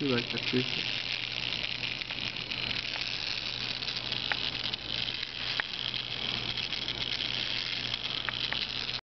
you like that too.